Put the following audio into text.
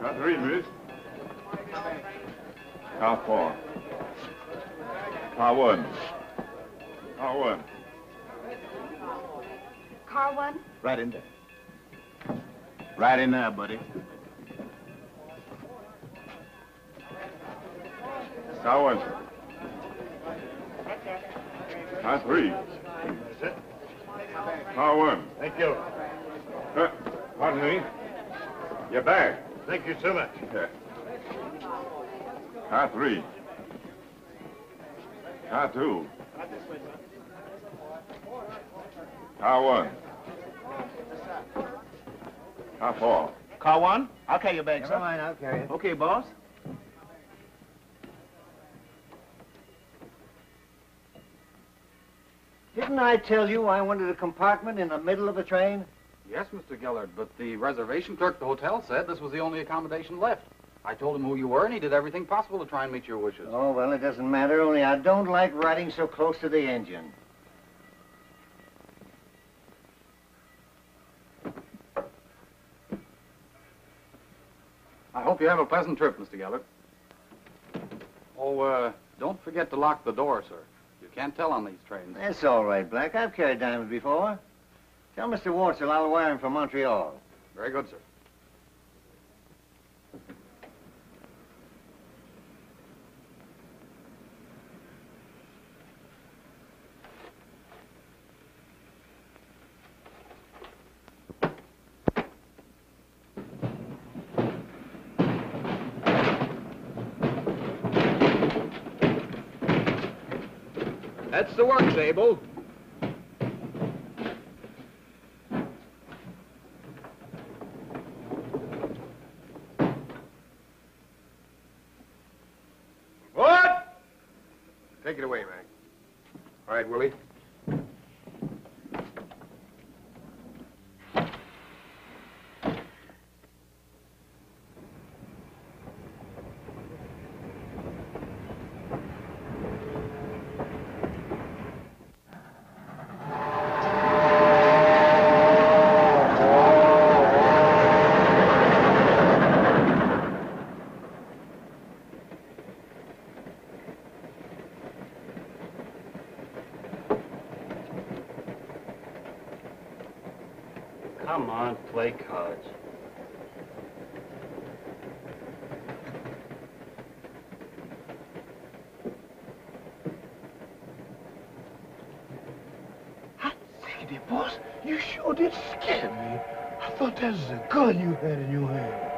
Car three, miss. Car four. Car one. Car one. Car one? Right in there. Right in there, buddy. Car one. Car three. Car one. Thank you. Uh, pardon me. Your bag. Thank you so much. Yeah. Car three. Car two. Car one. Car four. Car one, I'll carry your bag, Never sir. mind, I'll carry it. Okay, boss. Didn't I tell you I wanted a compartment in the middle of the train? Yes, Mr. Gellert, but the reservation clerk at the hotel said this was the only accommodation left. I told him who you were, and he did everything possible to try and meet your wishes. Oh, well, it doesn't matter, only I don't like riding so close to the engine. I hope you have a pleasant trip, Mr. Gellert. Oh, uh, don't forget to lock the door, sir. You can't tell on these trains. That's all right, Black. I've carried diamonds before. Tell Mr. Wartzel I'll wire him from Montreal. Very good, sir. That's the work, Sable. Take it away, Mac. All right, Willie. Come on, play cards. I say, boss, you sure did scare me. I thought that was a gun you had in your hand.